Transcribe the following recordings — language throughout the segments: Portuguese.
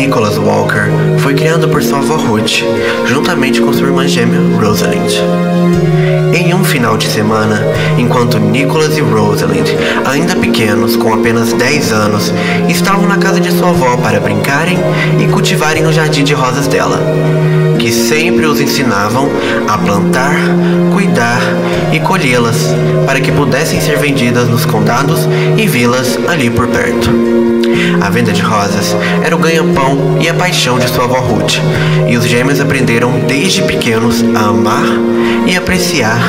Nicholas Walker foi criado por sua avó Ruth, juntamente com sua irmã gêmea Rosalind. Em um final de semana, enquanto Nicholas e Rosalind, ainda pequenos, com apenas 10 anos, estavam na casa de sua avó para brincarem e cultivarem o jardim de rosas dela, que sempre os ensinavam a plantar, cuidar e colhê-las para que pudessem ser vendidas nos condados e vilas ali por perto. A venda de rosas era o ganha-pão e a paixão de sua avó Ruth, e os gêmeos aprenderam desde pequenos a amar e apreciar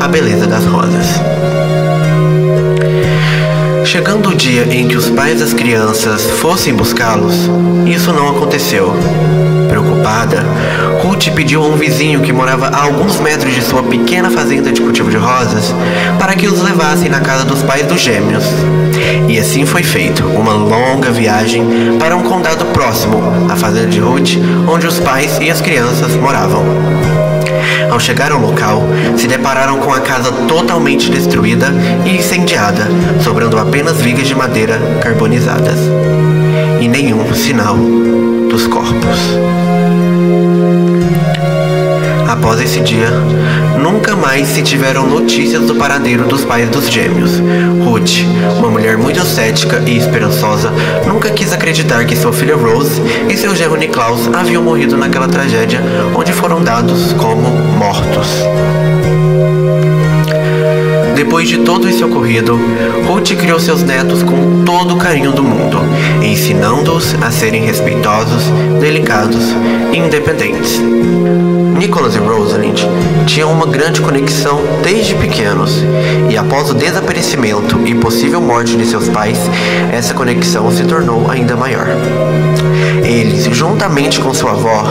a beleza das rosas. Chegando o dia em que os pais das crianças fossem buscá-los, isso não aconteceu. Preocupada, Ruth pediu a um vizinho que morava a alguns metros de sua pequena fazenda de cultivo de rosas para que os levassem na casa dos pais dos gêmeos. E assim foi feito, uma longa viagem para um condado próximo à fazenda de Ruth, onde os pais e as crianças moravam. Ao chegar ao local, se depararam com a casa totalmente destruída e incendiada, sobrando apenas vigas de madeira carbonizadas. E nenhum sinal Após esse dia, nunca mais se tiveram notícias do paradeiro dos pais dos gêmeos. Ruth, uma mulher muito cética e esperançosa, nunca quis acreditar que sua filha Rose e seu genro Niklaus haviam morrido naquela tragédia onde foram dados como mortos. Depois de todo esse ocorrido, Ruth criou seus netos com todo o carinho do mundo, ensinando-os a serem respeitosos, delicados e independentes. Nicholas e Rosalind tinham uma grande conexão desde pequenos, e após o desaparecimento e possível morte de seus pais, essa conexão se tornou ainda maior. Eles, juntamente com sua avó,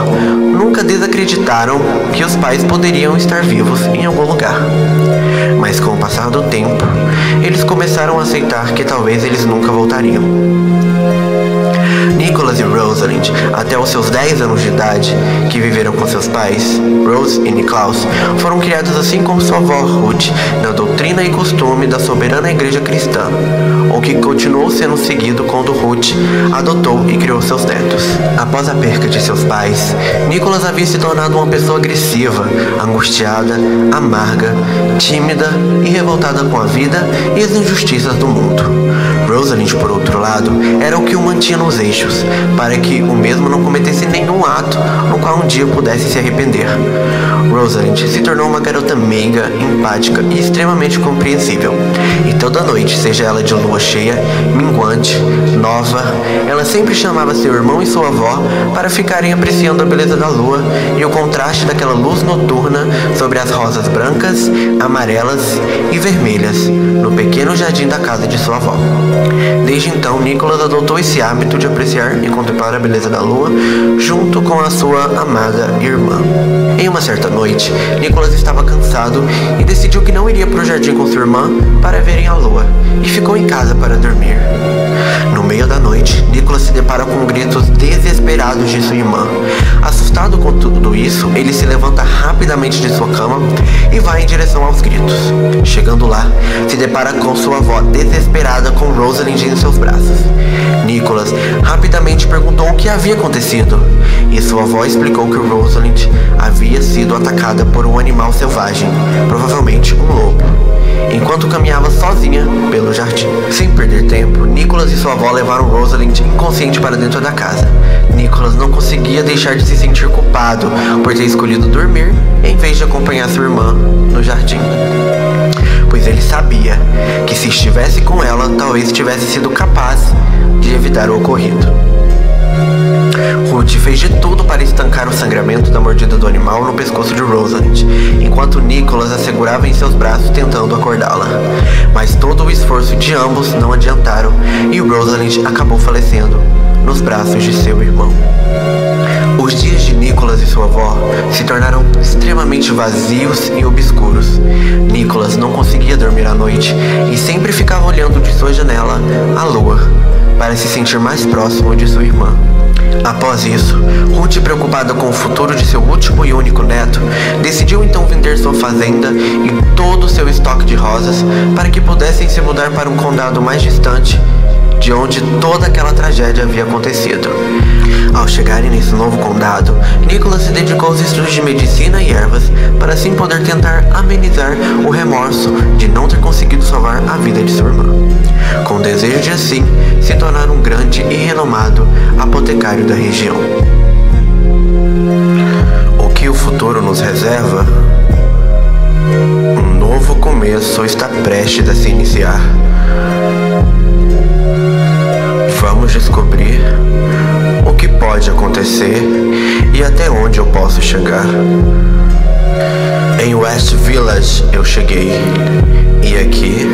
nunca desacreditaram que os pais poderiam estar vivos em algum lugar. Mas com o passar do tempo, eles começaram a aceitar que talvez eles nunca voltariam. Nicholas e Rosalind, até os seus 10 anos de idade, que viveram com seus pais, Rose e Niklaus, foram criados assim como sua avó Ruth, na doutrina e costume da soberana igreja cristã, o que continuou sendo seguido quando Ruth adotou e criou seus netos. Após a perca de seus pais, Nicholas havia se tornado uma pessoa agressiva, angustiada, amarga, tímida e revoltada com a vida e as injustiças do mundo. Rosalind, por outro lado, era o que o mantinha nos eixos, para que o mesmo não cometesse nenhum ato no qual um dia pudesse se arrepender. Rosalind se tornou uma garota meiga, empática e extremamente compreensível. E toda noite, seja ela de lua cheia, minguante, nova, ela sempre chamava seu irmão e sua avó para ficarem apreciando a beleza da lua e o contraste daquela luz noturna sobre as rosas brancas, amarelas e vermelhas no pequeno jardim da casa de sua avó. Desde então, Nicholas adotou esse hábito de apreciar e contemplar a beleza da lua junto com a sua amada irmã. Em uma certa noite, Nicholas estava cansado e decidiu que não iria para o jardim com sua irmã para verem a lua e ficou em casa para dormir. No meio da noite, Nicholas se depara com gritos desesperados de sua irmã. Assustado com tudo isso, ele se levanta rapidamente de sua cama e vai em direção aos gritos. Chegando lá, se depara com sua avó desesperada com Rosalind em seus braços. Nicholas rapidamente perguntou o que havia acontecido e sua avó explicou que Rosalind havia sido atacada por um animal selvagem, provavelmente um lobo enquanto caminhava sozinha pelo jardim. Sem perder tempo, Nicholas e sua avó levaram Rosalind inconsciente para dentro da casa. Nicholas não conseguia deixar de se sentir culpado por ter escolhido dormir em vez de acompanhar sua irmã no jardim. Pois ele sabia que se estivesse com ela, talvez tivesse sido capaz de evitar o ocorrido. Ruth fez de tudo para estancar o sangramento da mordida do animal no pescoço de Rosalind, enquanto Nicholas a segurava em seus braços tentando acordá-la. Mas todo o esforço de ambos não adiantaram e Rosalind acabou falecendo nos braços de seu irmão. Os dias de Nicholas e sua avó se tornaram extremamente vazios e obscuros. Nicholas não conseguia dormir à noite e sempre ficava olhando de sua janela a lua para se sentir mais próximo de sua irmã. Após isso, Ruth, preocupada com o futuro de seu último e único neto, decidiu então vender sua fazenda e todo o seu estoque de rosas para que pudessem se mudar para um condado mais distante de onde toda aquela tragédia havia acontecido. Ao chegarem nesse novo condado, Nicholas se dedicou aos estudos de medicina e ervas para assim poder tentar amenizar o remorso de não ter conseguido salvar a vida de sua irmã, com o desejo de assim se tornar um grande e renomado apotecário da região. O que o futuro nos reserva? Um novo começo está prestes a se iniciar. Descobrir o que pode acontecer e até onde eu posso chegar. Em West Village eu cheguei e aqui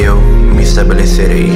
eu me estabelecerei.